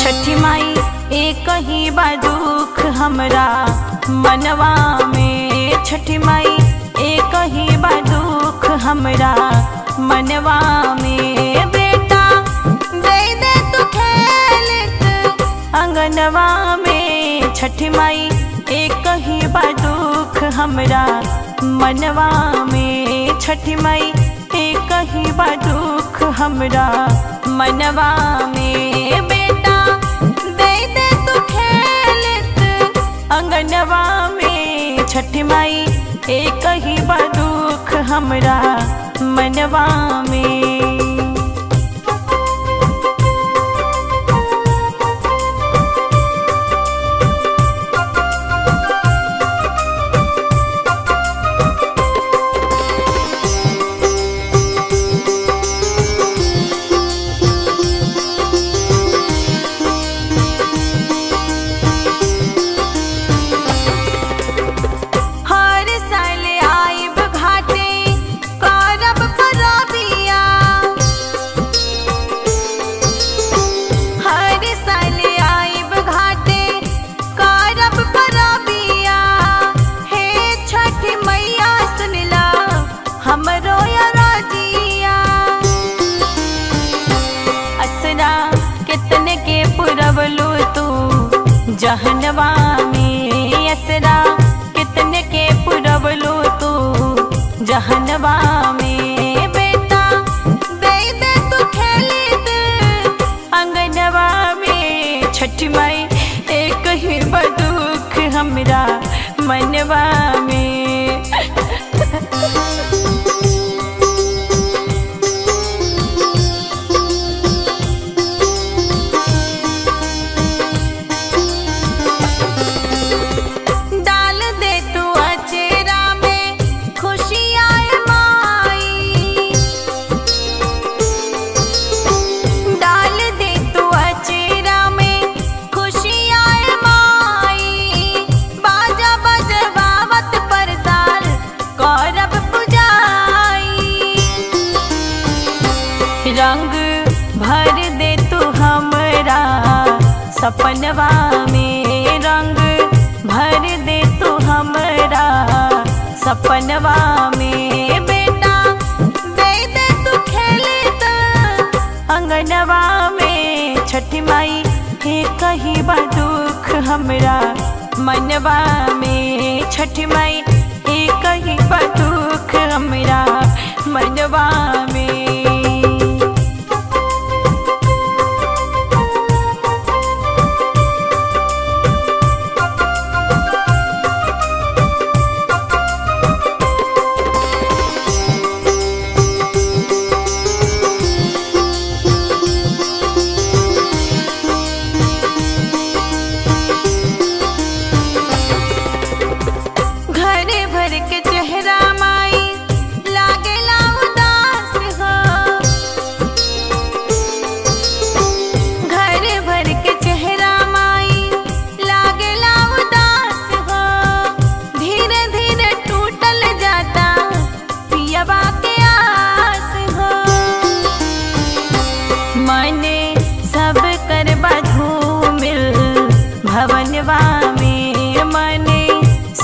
छठी माई एक ही बा दुख हमरा मनवा में। छठी माई एक ही दुख हमरा मनवा में बेटा। दे दे तू खेलत। अंगनवा में छठी माई एक ही बा दुख हमरा मनवा में। छठी माई एक ही बा दुख हमरा मनवा में। बेटा। दे दे तू खेलत। अंगनवा में छठी माई एक हमरा मनवा में। असरा कितने के तू? में असरा कितने के तू? जहनवा में बेटा में छठी माई, एक ही बदुख हमरा मनवा में। हमरा सपनवा में रंग भर दे तू हमरा। सपनवा में बेटा दे दे तू खेलित अंगनवा में छठी माई हे कही बा दुख हमरा। मनवा में छठी माई हे कही बा दुख हमरा। मनवा में